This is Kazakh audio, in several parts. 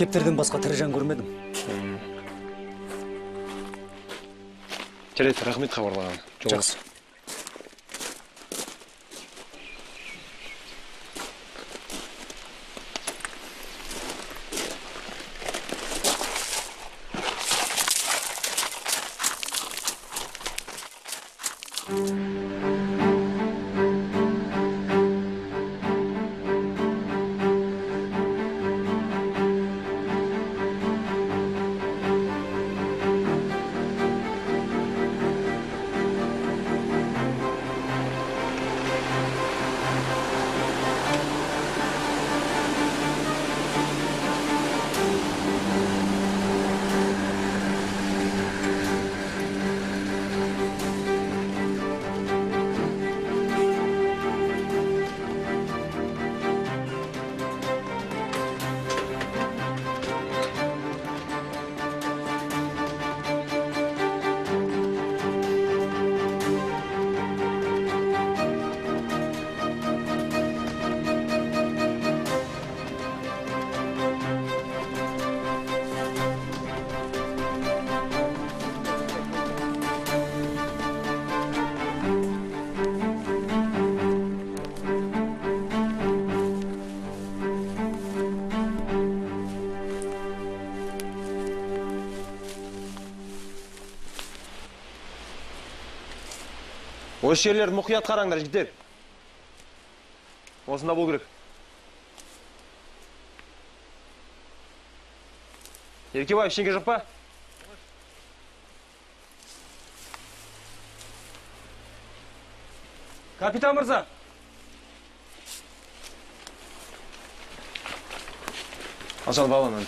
кептерден басқа тірі жан көрмедім. Жарайды рахмет хабарлаған. Жақсы. Осы жерлерді мұқият қараңдар жігіттер. Осында болу керек. Еркебаев ештеңе жоқ па? Капитан мырза! Алшал баланы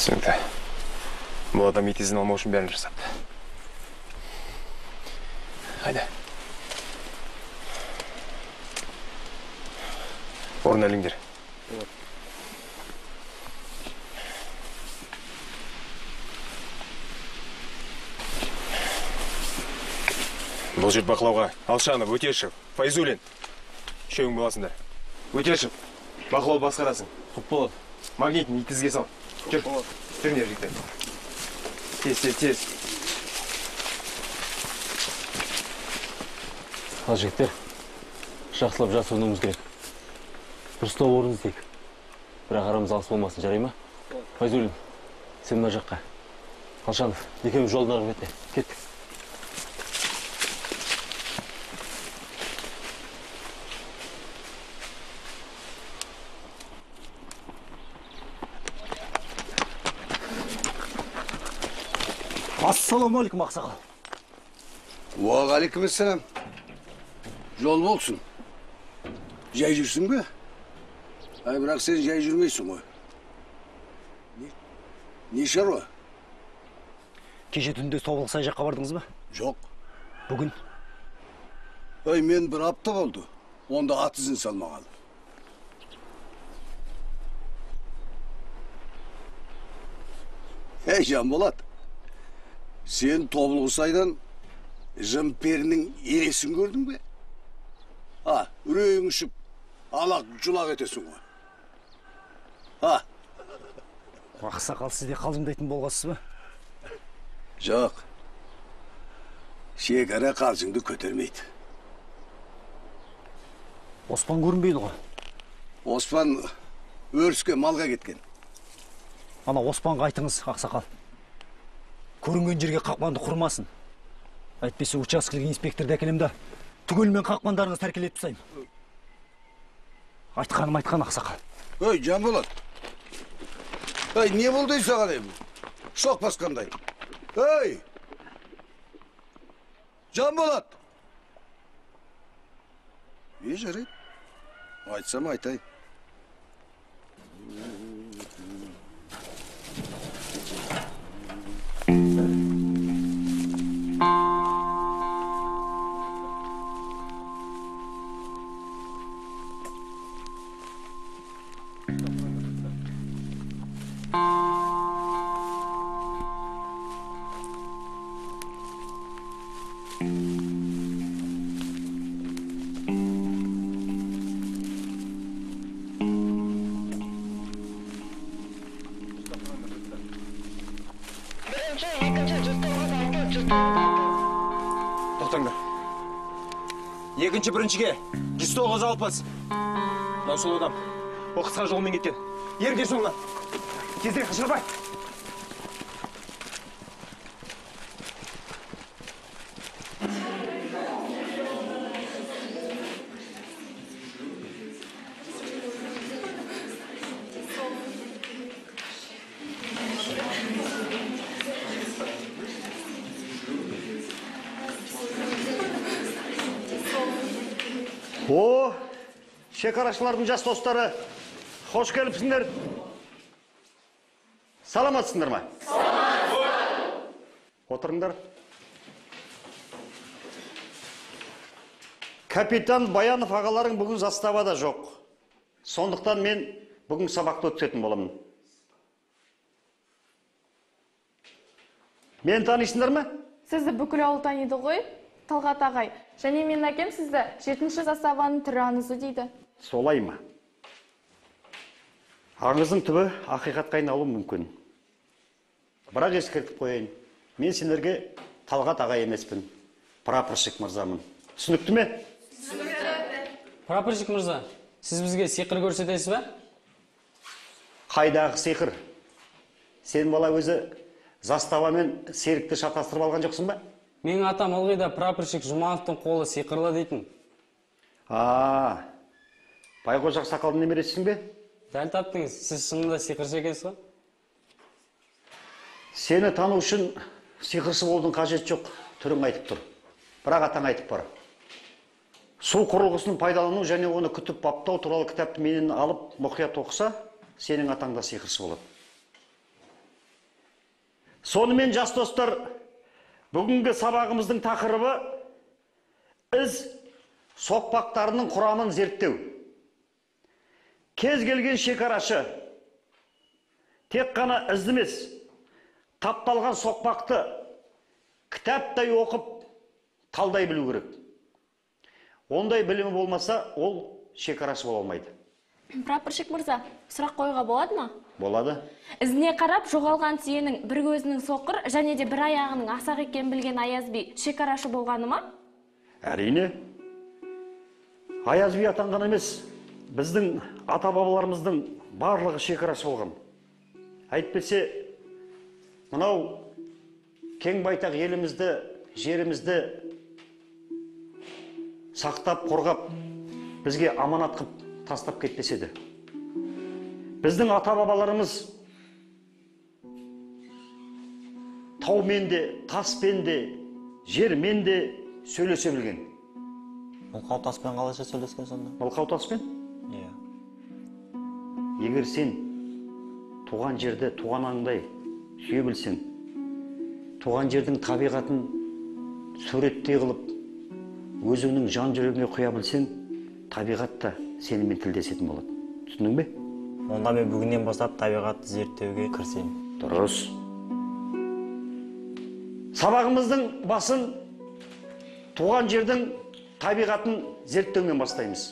түсінікті бұл адам ізін алмау үшін бәрін жасапты қайда орын іліңдер бұл жер бақылауға алшанов өтешев файзулин. Үшеуің боласыңдар өтешев бақылау басқарасың құп болады. Магнитін ит ізге сал жүр жүріңдер жігіттер тез тез тез ал жігіттер жақсылап жасырынуымыз керек. Дұрыстау орын іздейік. Бірақ арамыз алыс болмасын жарай ма? Сен мына жаққа. Алшанов екеуміз жолдың арғы бетіне кеттік. ассалаумағалейкум ақсақал. Уағалейкум ассалам жол болсын. Жай жүрсің бе? Ай бірақ сен жай жүрмейсің ғой. Не, не шаруа? Кеше түнде соболық сай жаққа бардыңыз ба? Жоқ. Бүгін? Әй мен бір апта болды. Онда ат ізін салмағалы ей жанболат сен тобылғы сайдан жымперінің елесін көрдің бе? А үрейің ұшып алақ жұлақ етесің ғой. А? Ақсақал сіз де қалжыңдайтын болғансыз ба? Жоқ. Шекара қалжыңды көтермейді. Оспан көрінбейді ғой. Оспан өріске малға кеткен. Ана оспанға айтыңыз ақсақал көрінген жерге қақпанды құрмасын. Әйтпесе учаскелік инспекторды әкелем да түгелімен қақпандарыңызды тәркелетіп тастаймын айтқаным айтқан ақсақал. Ей жанболат. Ей не болды ей саған ей шоқ басқандай. Ей жанболат! Е жарайды? Айтсам айтайын. Екінші біріншіге жүз тоғыз алпыс мынау сол адам ол қысқа жолмен кеткен. Ерге соңынан тезірек қашырбай шекарашылардың жас достары, хош келіпсіңдер. Саламатсыңдар ма? Отырыңдар. Капитан Баянов ағаларың бүгін заставада жоқ. Сондықтан мен бүгін сабақты өткізетін боламын. Мен танисыңдар ма? Сізді бүкіл ауыл таниды ғой, Талғат ағай. Және мен әкем сізді жетінші заставаның түрі аңызы дейді. Солай ма? Аңыздың түбі ақиқатқа айналуы мүмкін. Бірақ ескертіп қояйын. Мен сендерге Талғат ағай емеспін. Прапорщик мырзамын. Түсінікті ме? прапорщик мырза сіз бізге сиқыр көрсетесіз ба Қайдағы сиқыр? Сен бала өзі заставамен серікті шатастырып алған жоқсың ба? Менің атам ылғи да прапорщик жұмановтың қолы сиқырлы дейтін А, байқожақ сақалдың немересісің бе? дәл таптыңыз сіз шынында сиқыршы екенсіз ғой Сені тану үшін сиқыршы болудың қажеті жоқ. Түрің айтып тұр. Бірақ атаң айтып бар. Су құрылғысын пайдалану және оны күтіп баптау туралы кітапты менен алып мұқият оқыса, сенің атаң да сиқыршы болады. Сонымен жас достар, бүгінгі сабағымыздың тақырыбы із соқпақтарының құрамын зерттеу. Кез келген шекарашы тек қана ізді емес, тапталған соқпақты кітаптай оқып талдай білу керек. Ондай білімі болмаса, ол шекарашы бола алмайды. Прапорщик мырза, сұрақ қоюға болады ма? Болады? Ізіне қарап жоғалған түйенің бір көзінің соқыр және де бір аяғының асақ екенін білген Аяз би шекарашы болғаны ма? Әрине. Аяз би атанған емес, біздің ата-бабаларымыздың барлығы шекарашы болған. Әйтпесе, мынау кең байтақ елімізді, жерімізді сақтап, қорғап, бізге аманат қып тастап кетпес еді. Біздің ата-бабаларымыз таумен де, таспен де, жермен де сөйлесе білген. мылқау таспен қалайша сөйлескен сонда Мылқау таспен? иә Егер сен туған жерді туғаныңдай сүйе білсең, туған жердің табиғатын суреттей қылып, өзіңнің жан жүрегіңе құя білсең, табиғат та сенімен тілдесетін болады. Түсіндің бе? онда мен бүгіннен бастап табиғатты зерттеуге кірісемін Дұрыс. сабағымыздың басын туған жердің табиғатын зерттеумен бастаймыз.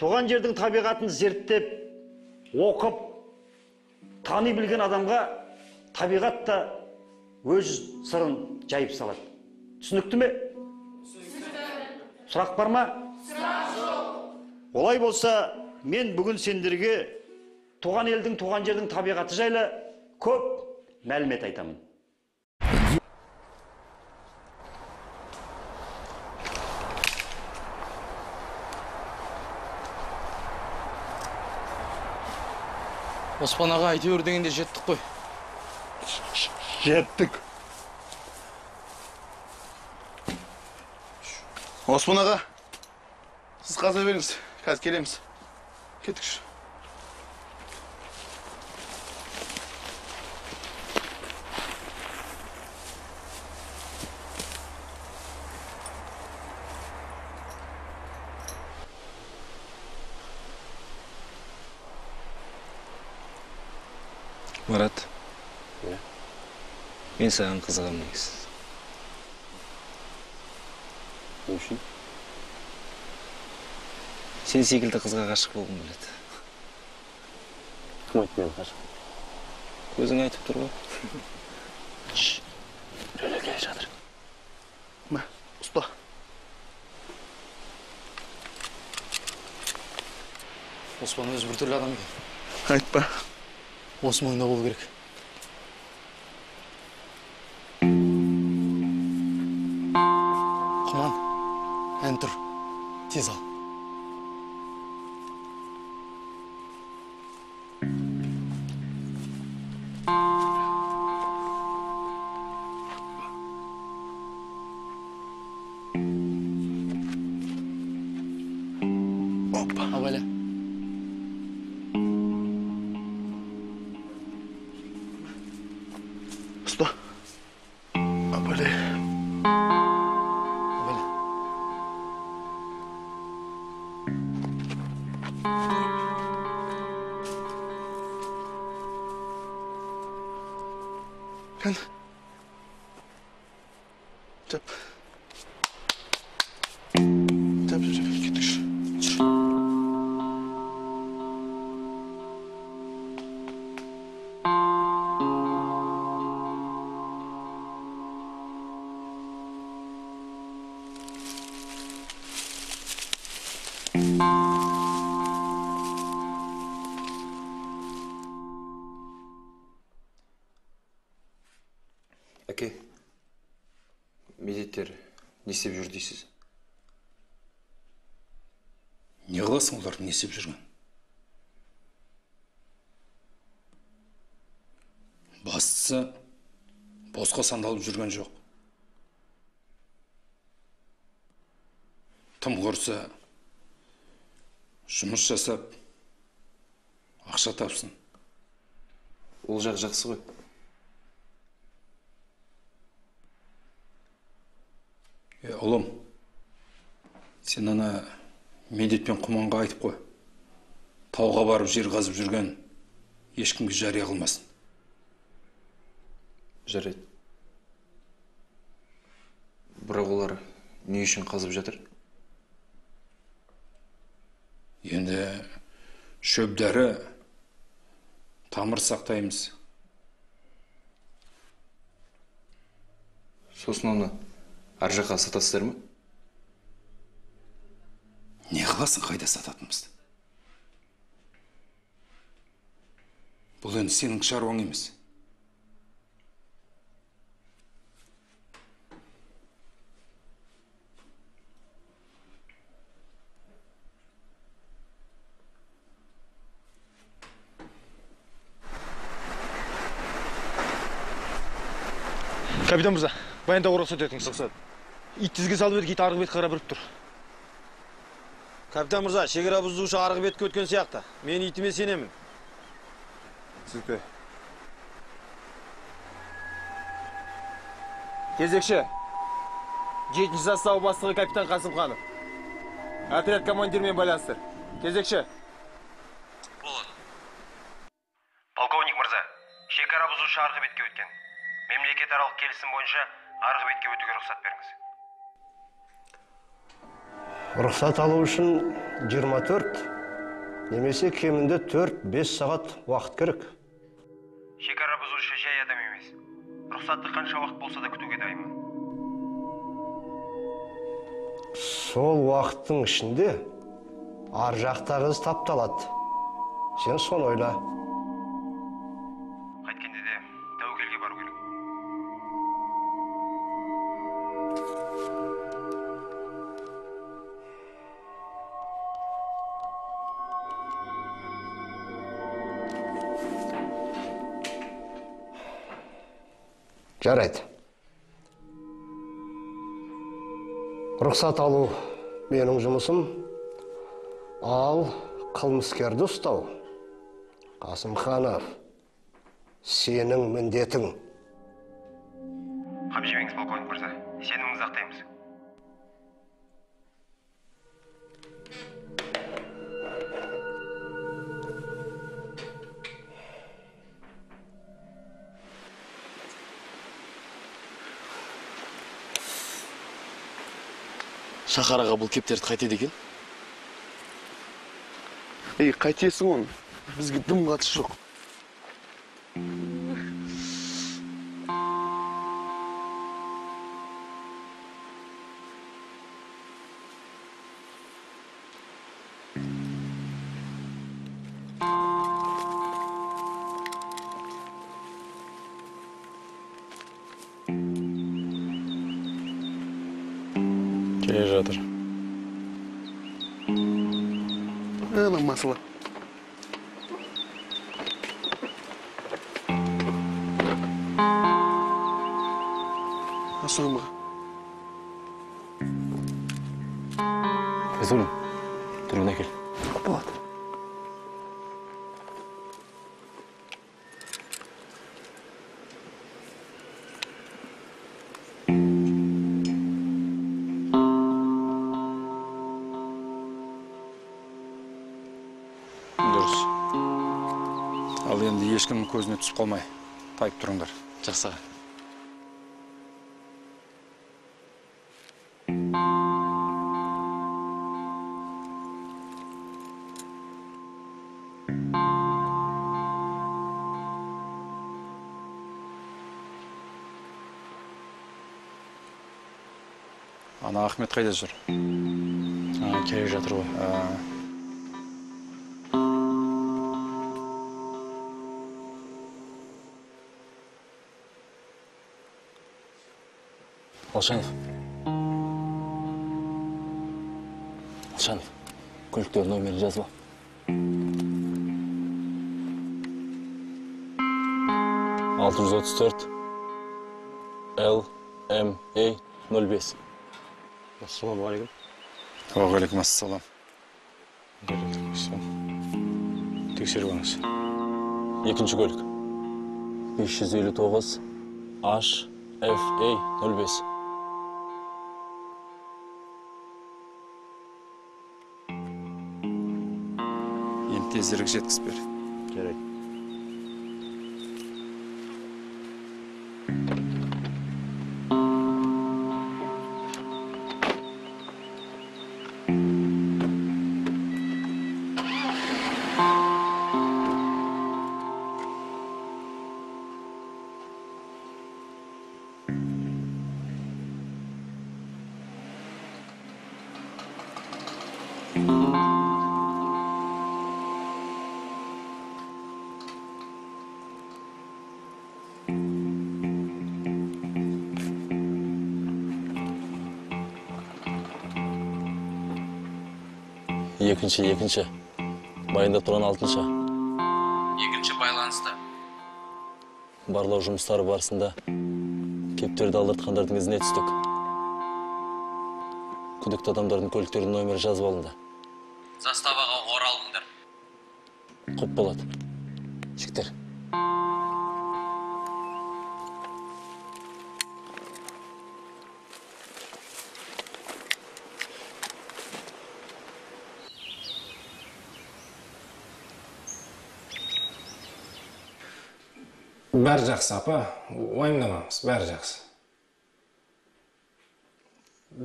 Туған жердің табиғатын зерттеп оқып тани білген адамға табиғат та өз сырын жайып салады. Түсінікті ме? Сұрақ бар ма? Сұрақ. Олай болса мен бүгін сендерге туған елдің туған жердің табиғаты жайлы көп мәлімет айтамын. Оспан аға әйтеуір дегенде жеттік қой. Жеттік. Оспан аға сіз қаза беріңіз. Қазір келеміз кеттікші марат мен саған қызығамын негізі не үшін сен секілді қызға ғашық болғым келеді. Кім айтты мен ғашық? Көзің айтып тұр ғой. Біреулер келе жатыр. Мә ұста. Оспан өзі біртүрлі адам екен. Айтпа. Осы мойында болу керек. Не істеп жүр дейсіз? Не қыласың олардың не істеп жүрген бастысы босқа сандалып жүрген жоқ. Тым құрса жұмыс жасап ақша тапсын. Ол жақ жақсы ғой. Е ұлым сен ана медет пен құманға айтып қой. Тауға барып жер қазып жүрген ешкімге жария қылмасын. Жарайды. Бірақ олар не үшін қазып жатыр? Енді шөп дәрі тамыр сақтаймыз. Сосын оны ар жаққа сатасыздар ма? Не қыласың қайда сататынымызды? Бұл енді сенің шаруаң емес. Капитан мырза баяндауға рұқсат етіңіз рұқсат ит тізге салып еді ит арғы бетке қарап үріп тұр. Капитан мырза шекара бұзушы арғы бетке өткен сияқты. Мен итіме сенемін. Түсінікті. Кезекші. Жетінші заставы бастығы капитан қасымханов. Отряд командирімен байланыстыр. Кезекші. Полковник мырза шекара бұзушы арғы бетке өткен. Мемлекетаралық келісім бойынша арғы бетке өтуге рұқсат беріңіз. Рұқсат алу үшін 24 немесе кемінде 4-5 сағат уақыт керек. Шекара бұзушы жай адам емес. Рұқсатты қанша уақыт болса да күтуге дайынмын сол уақыттың ішінде ар жақтағы із тапталады. Сен соны ойла. Жарайды. Рұқсат алу менің жұмысым. Ал қылмыскерді ұстау. Қасымханов сенің міндетің. Қап жемеңіз полковник мырза. Сеніміңізді ақтаймыз. Шахараға бұл кептерді қайтеді екен? Ей қайтесің оны. Бізге дым қатысы жоқ. Келе жатыр ана масала асанға файзуллин көзіне түсіп қалмай тайып тұрыңдар. Жақсы. Ана ахмет қайда жүр? Келе жатыр ғой. Алшанов алшанов көліктегі номерін жазып ал алты жүз отыз төрт л м а нөл бес ассалаумағалейкум уағалейкумассалам тексеріп алыңыз екінші көлік бес жүз елу тоғыз h f a нөл бес тезірек жеткізіп бер жарайды екінші екінші. Баяндап тұрған алтыншы. Екінші байланыста. Барлау жұмыстары барысында кептерді алдыртқандардың ізіне түстік. Күдікті адамдардың көліктерінің номері жазып алынды. Заставаға оралыңдар. Құп болады. Бәрі жақсы апа. Уайымдамаңыз бәрі жақсы.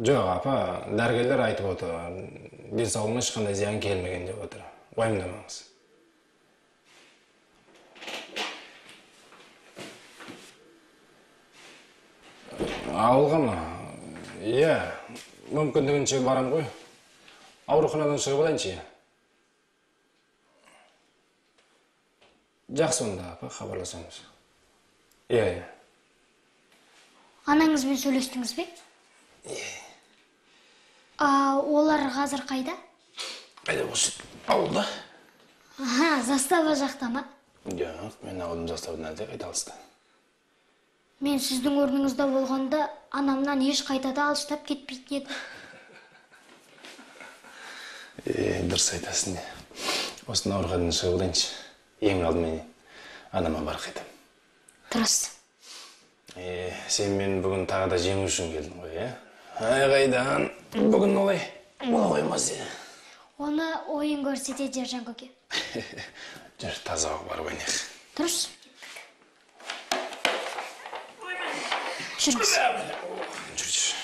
Жоқ апа дәрігерлер айтып отыр денсаулығыма ешқандай зиян келмеген деп отыр. Уайымдамаңыз. Ауылға ма? Иә мүмкіндігінше барам ғой. Ауруханадан шығып алайыншы иә. Жақсы онда апа хабарласамыз. Иә иә анаңызбен сөйлестіңіз бе? А, олар қазір қайда? Қайда болсын? Ауылда. Аха застава жақта ма? Жоқ мен ауылым заставадан әлде қайда алыста мен сіздің орныңызда болғанда анамнан еш қайтада алыстап кетпейтін едім. Е дұрыс айтасың. Иә осыны ауруханадан шығып алайыншы ең алдымен анама барып қайтамын. Дұрыс е сен мені бүгін тағы да жеңу үшін келдің ғой иә ай қайдан бүгін олай бола қоймас оны ойын көрсетеді ержан көке. Жүр таза ауға барып ойнайық дұрыс жүріңіз. Жүр жүр.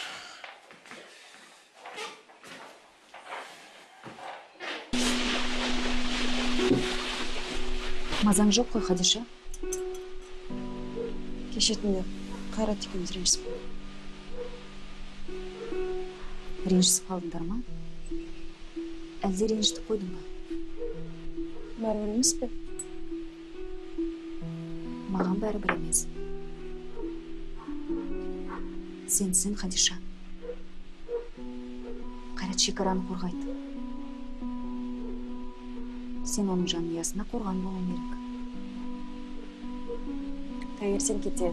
Мазаң жоқ қой хадиша? Кеше түнде қайрат екеуміз ренжісіп қалдық. Ренжісіп қалдыңдар ма? Әлде ренжітіп қойдың ба? Бәрібір емес пе? Маған бәрібір емес. Сенсің хадиша. Қайрат шекараны қорғайды. Сен оның жанұясына қорған болуың керек. Таңертең кетеді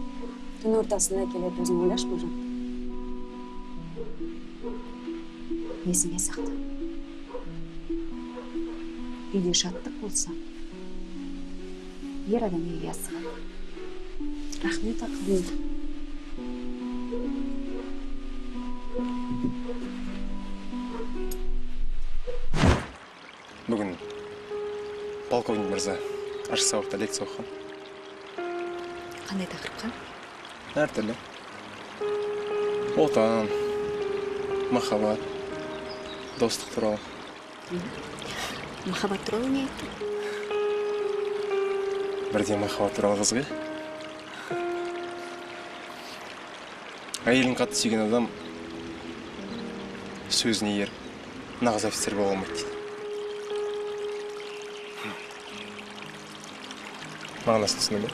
түн ортасында келеді өзің ойлашы нұржан есіңе сақта үйде шаттық болса ер адам үйге асығады рахмет ақылыңды бүгін полковник мырза ашық сабақта лекция оқыған қандай тақырыпқа әртүрлі отан махаббат достық туралы махаббат туралы не айтты бірде махаббат туралы қызық иә әйелін қатты сүйген адам сөзіне еріп нағыз офицер бола алмайды дейді мағынасын түсіндің бе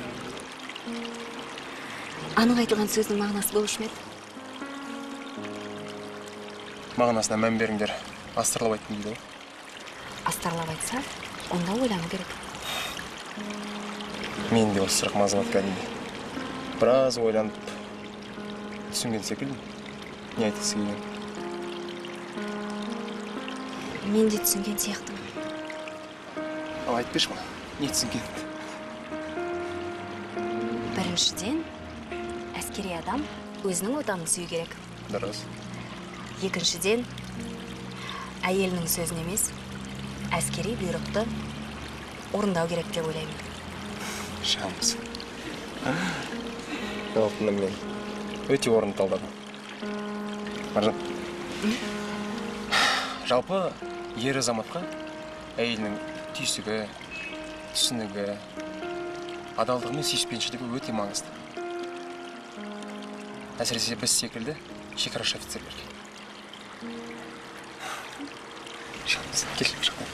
анық айтылған сөздің мағынасы болушы ма еді мағынасына мән беріңдер астарлап айттым дейді ғой астарлап айтса онда ойлану керек мен де осы сұрақ мазамат кәдімгі біраз ойланып түсінген секілдімін не айтқысы келгенін мен де түсінген сияқтымын ал айтпеші маған не түсінгеніңді біріншіден әскери адам өзінің отанын сүю керек. Дұрыс. Екіншіден әйелінің сөзін емес әскери бұйрықты орындау керек деп ойлаймын. Шамсы жалпы мен өте орынды талдадым. Маржан. Жалпы ер азаматқа әйелінің түйсігі түсінігі адалдығы мен сүйіспеншілігі өте маңызды. Әсіресе біз секілді шекарашы офицерлерге. Шамсы келші шықпай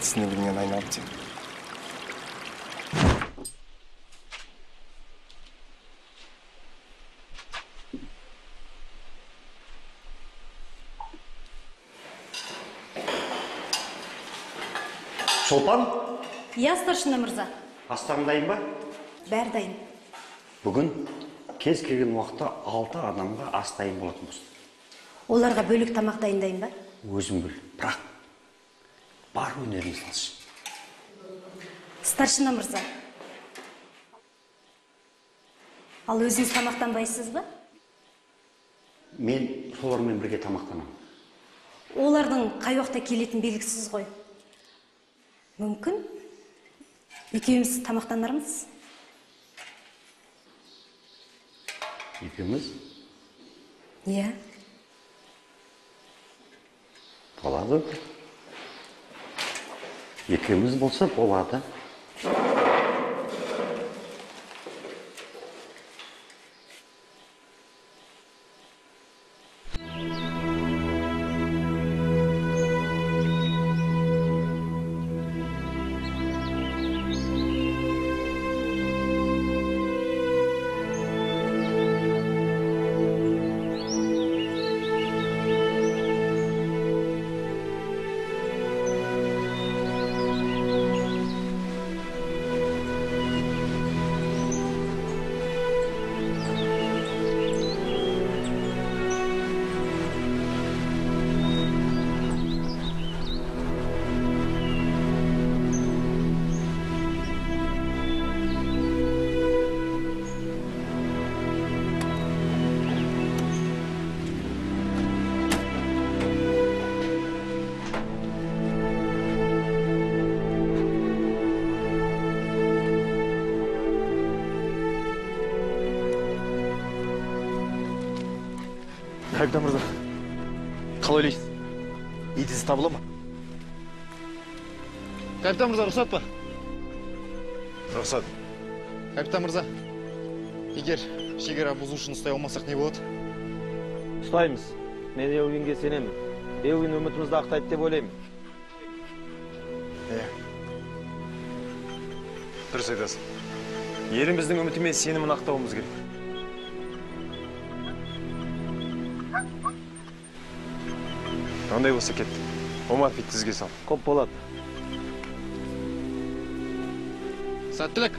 түсінігіңнен айналып сен шолпан? Иә старшина мырза. Астарың дайын ба? Бәрі дайын бүгін кез келген уақытта алты адамға ас дайын болатын болсын. Оларға бөлек тамақ дайындайын ба? Өзің біл бірақ бар өнеріңді салшы. Старшина мырза ал өзіңіз тамақтанбайсыз ба? Мен солармен бірге тамақтанамын. Олардың қай уақытта келетіні белгісіз ғой. Мүмкін? Екеуміз тамақтанармыз? Екеуміз иә болады екеуміз болса болады капитан мырза қалай ойлайсыз? Ит табыла ма? Капитан мырза рұқсат па? Рұқсат. Капитан мырза егер шекара бұзушыны ұстай алмасақ не болады? Ұстаймыз. Мен эуинге сенемін. Эуин үмітімізді ақтайды деп ойлаймын. Иә дұрыс айтасың. Еліміздің үміті мен сенімін ақтауымыз керек. Ондай болса кеттік омар бит тізге сал. Көп болады сәттілік